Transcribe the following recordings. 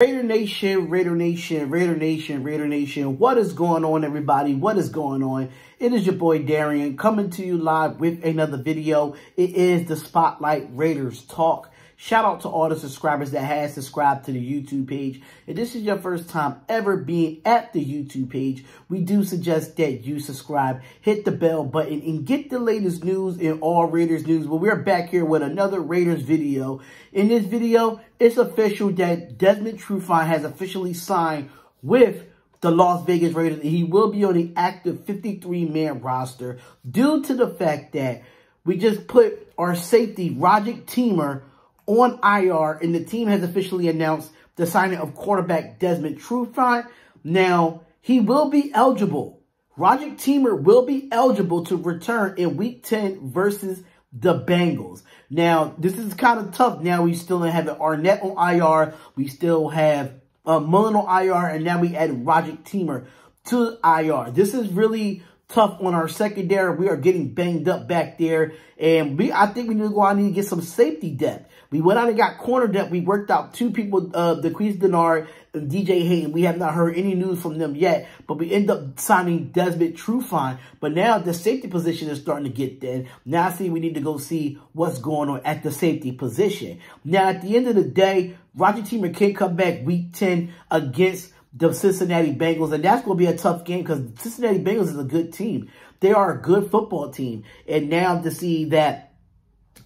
Raider Nation, Raider Nation, Raider Nation, Raider Nation. What is going on, everybody? What is going on? It is your boy Darian coming to you live with another video. It is the Spotlight Raiders Talk. Shout out to all the subscribers that has subscribed to the YouTube page. If this is your first time ever being at the YouTube page, we do suggest that you subscribe, hit the bell button, and get the latest news in all Raiders news. But we're back here with another Raiders video. In this video, it's official that Desmond Trufant has officially signed with the Las Vegas Raiders. He will be on the active 53-man roster due to the fact that we just put our safety, Roderic Teamer, on IR, and the team has officially announced the signing of quarterback Desmond Trufant. Now, he will be eligible. Roderic Teamer will be eligible to return in Week 10 versus the Bengals. Now, this is kind of tough. Now, we still have Arnette on IR. We still have uh, Mullen on IR, and now we add Roderic Teamer to IR. This is really tough on our secondary. We are getting banged up back there. And we, I think we need to go out and get some safety depth. We went out and got corner depth. We worked out two people, uh, Dequise Denard and DJ Hayden. We have not heard any news from them yet, but we end up signing Desmond Trufant. But now the safety position is starting to get thin. Now I see we need to go see what's going on at the safety position. Now at the end of the day, Roderic Teamer can come back week 10 against the Cincinnati Bengals. And that's going to be a tough game because Cincinnati Bengals is a good team. They are a good football team. And now to see that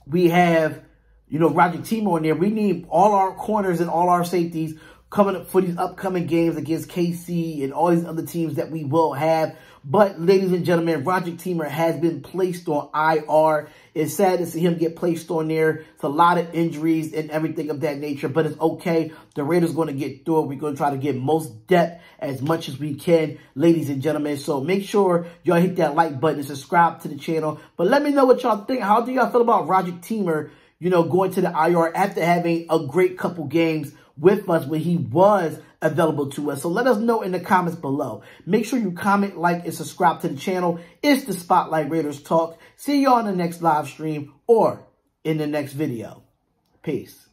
we have, you know, Roderic Teamer in there, we need all our corners and all our safeties coming up for these upcoming games against KC and all these other teams that we will have. But, ladies and gentlemen, Roderic Teamer has been placed on IR. It's sad to see him get placed on there. It's a lot of injuries and everything of that nature, but it's okay. The Raiders going to get through it. We're going to try to get most depth as much as we can, ladies and gentlemen. So make sure y'all hit that like button and subscribe to the channel. But let me know what y'all think. How do y'all feel about Roderic Teamer, you know, going to the IR after having a great couple games with us when he was available to us. So let us know in the comments below. Make sure you comment, like, and subscribe to the channel. It's the Spotlight Raiders Talk. See y'all in the next live stream or in the next video. Peace.